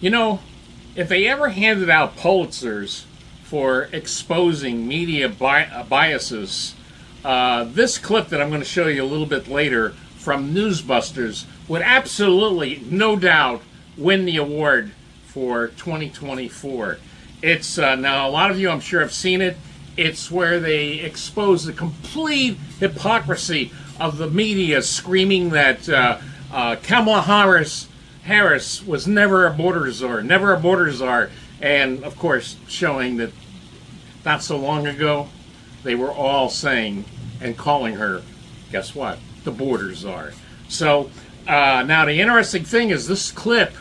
You know, if they ever handed out Pulitzers for exposing media bi- uh, biases, uh, this clip that I'm going to show you a little bit later from Newsbusters would absolutely, no doubt, win the award for 2024. It's uh, now a lot of you, I'm sure, have seen it. It's where they expose the complete hypocrisy of the media, screaming that uh, uh, Kamala Harris Harris was never a border czar, never a border czar, and of course showing that not so long ago they were all saying and calling her, guess what, the border czar. So uh, now the interesting thing is this clip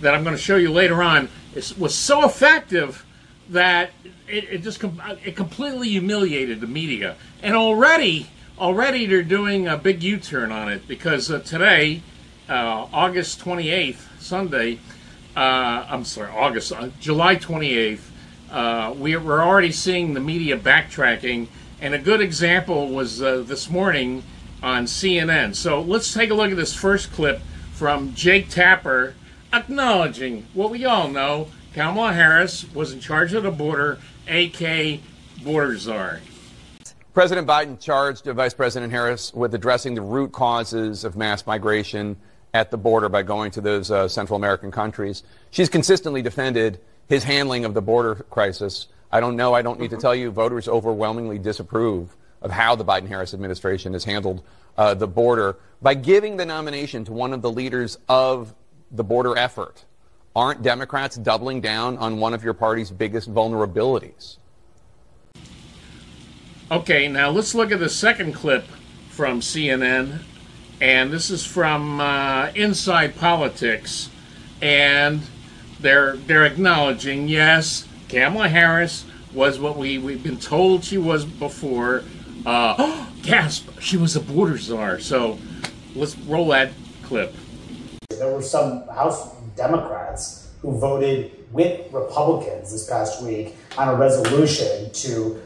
that I'm going to show you later on is, was so effective that it, it just it completely humiliated the media, and already already they're doing a big U-turn on it because uh, today uh, August 28th, Sunday, uh, I'm sorry, August, uh, July 28th, uh, we, we're already seeing the media backtracking. And a good example was uh, this morning on CNN. So let's take a look at this first clip from Jake Tapper acknowledging what we all know Kamala Harris was in charge of the border, AK border czar. President Biden charged Vice President Harris with addressing the root causes of mass migration at the border by going to those uh, Central American countries. She's consistently defended his handling of the border crisis. I don't know, I don't need to tell you, voters overwhelmingly disapprove of how the Biden Harris administration has handled uh, the border by giving the nomination to one of the leaders of the border effort. Aren't Democrats doubling down on one of your party's biggest vulnerabilities? Okay, now let's look at the second clip from CNN and this is from uh, Inside Politics, and they're they're acknowledging yes, Kamala Harris was what we we've been told she was before. Uh, gasp! She was a border czar. So let's roll that clip. There were some House Democrats who voted with Republicans this past week on a resolution to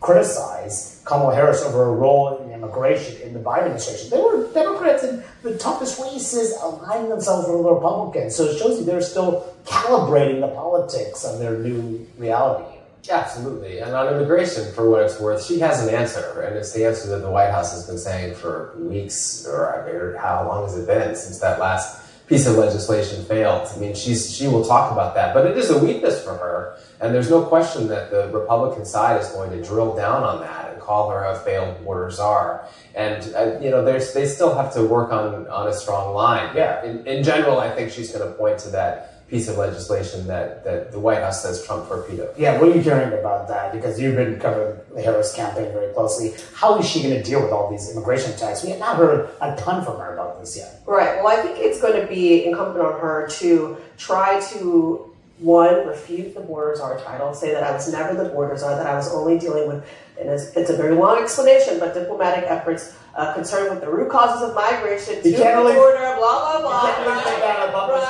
criticize Kamala Harris over her role in immigration in the Biden administration. They were Democrats in the toughest races aligning themselves with the Republicans. So it shows you they're still calibrating the politics of their new reality. Absolutely. And on immigration, for what it's worth, she has an answer. And it's the answer that the White House has been saying for weeks, or I mean, how long has it been since that last piece of legislation failed. I mean, she's, she will talk about that, but it is a weakness for her. And there's no question that the Republican side is going to drill down on that and call her a failed border czar. And, uh, you know, there's, they still have to work on, on a strong line. Yeah. In, in general, I think she's going to point to that piece of legislation that, that the White House says Trump torpedoed. Yeah, what are you hearing about that? Because you've been covering the Harris campaign very closely. How is she going to deal with all these immigration attacks? We have not heard a ton from her about this yet. Right. Well, I think it's going to be incumbent on her to try to one, refute the border czar title, say that I was never the border czar, that I was only dealing with, and it's, it's a very long explanation, but diplomatic efforts uh, concerned with the root causes of migration You to can't the really- border, blah, blah, You blah. can't really take that above the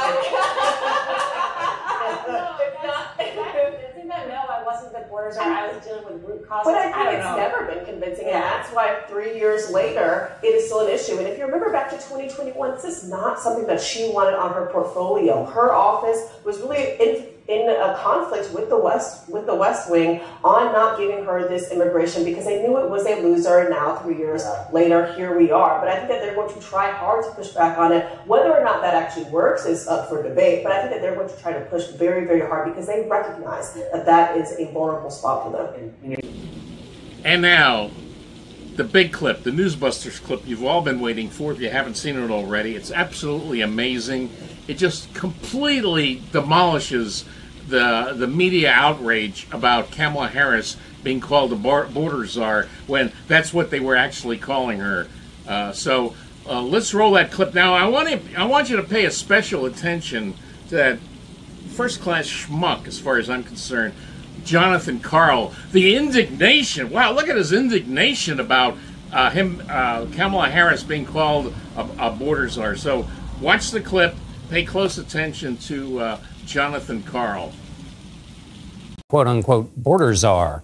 I think that no, I wasn't the border czar. I was dealing with root causes. But I think don't it's know. never been convincing, and that's why three years later it is still an issue. And if you remember back to 2021, this is not something that she wanted on her portfolio. Her office was really in in a conflict with the West with the West Wing on not giving her this immigration because they knew it was a loser. Now three years later, here we are. But I think that they're going to try hard to push back on it. Whether or not that actually works is up for debate. But I think that they're going to try to push very very hard because they recognize that that is a vulnerable spot for them. And now, the big clip, the Newsbusters clip you've all been waiting for. If you haven't seen it already, it's absolutely amazing. It just completely demolishes the the media outrage about Kamala Harris being called a border czar when that's what they were actually calling her. Uh, so uh, let's roll that clip now. I want to, I want you to pay a special attention to that first class schmuck, as far as I'm concerned, Jonathan Karl. The indignation. Wow, look at his indignation about uh, him, uh, Kamala Harris being called a, a border czar. So watch the clip. Pay close attention to uh, Jonathan Karl. quote unquote border czar.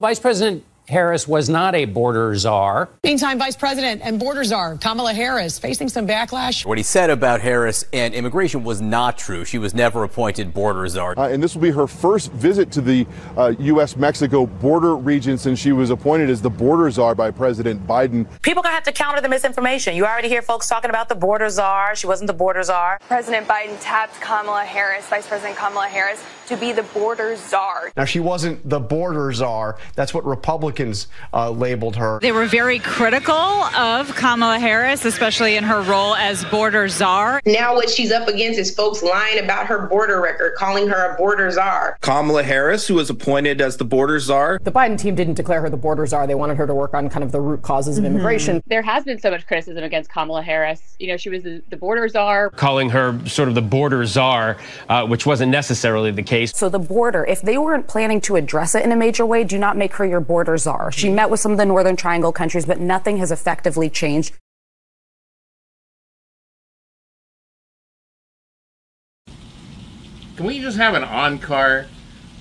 Vice President Harris was not a border czar. Meantime, Vice President and border czar Kamala Harris facing some backlash. What he said about Harris and immigration was not true. She was never appointed border czar. Uh, and this will be her first visit to the uh, U.S. Mexico border region since she was appointed as the border czar by President Biden. People gonna have to counter the misinformation. You already hear folks talking about the border czar. She wasn't the border czar. President Biden tapped Kamala Harris, Vice President Kamala Harris, to be the border czar. Now, she wasn't the border czar. That's what Republicans uh, labeled her. They were very critical of Kamala Harris, especially in her role as border czar. Now, what she's up against is folks lying about her border record, calling her a border czar. Kamala Harris, who was appointed as the border czar. The Biden team didn't declare her the border czar. They wanted her to work on kind of the root causes of mm-hmm. immigration. There has been so much criticism against Kamala Harris. You know, she was the, the border czar. Calling her sort of the border czar, uh, which wasn't necessarily the case. So the border, if they weren't planning to address it in a major way, do not make her your border czar. She met with some of the Northern Triangle countries, but nothing has effectively changed. Can we just have an on-car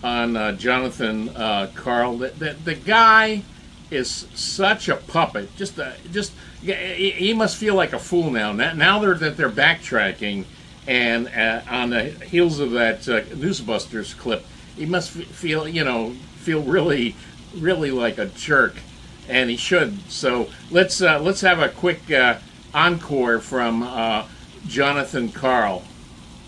on uh, Jonathan uh, Karl? The, the, the, guy is such a puppet. Just, uh, just he must feel like a fool now. Now they're, that they're backtracking and uh, on the heels of that uh, Newsbusters clip, he must feel, you know, feel really, really like a jerk, and he should. So let's uh, let's have a quick uh, encore from uh, Jonathan Karl.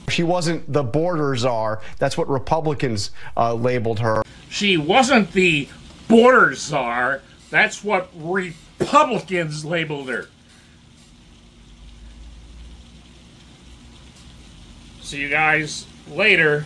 She wasn't the border czar. That's what Republicans uh, labeled her. She wasn't the border czar. That's what Republicans labeled her. See you guys later.